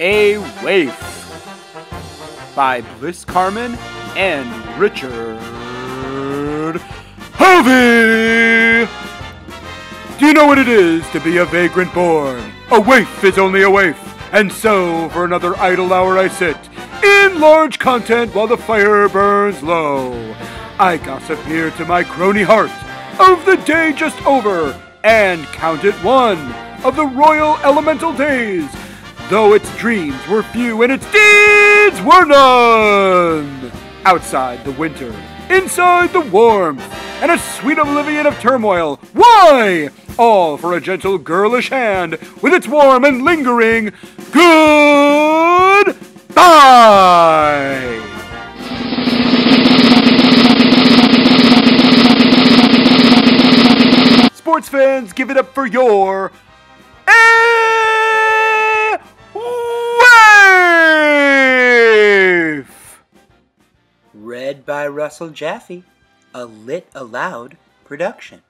A Waif by Bliss Carman and Richard Hovey. Do you know what it is to be a vagrant born? A waif is only a waif, and so for another idle hour I sit in large content while the fire burns low. I gossip here to my crony heart of the day just over, and count it one of the royal elemental days, though its dreams were few and its deeds were none. Outside the winter, inside the warmth, and a sweet oblivion of turmoil. Why? All for a gentle girlish hand with its warm and lingering good bye. Sports fans, give it up for your Read by Russell Jaffe, a Lit Aloud production.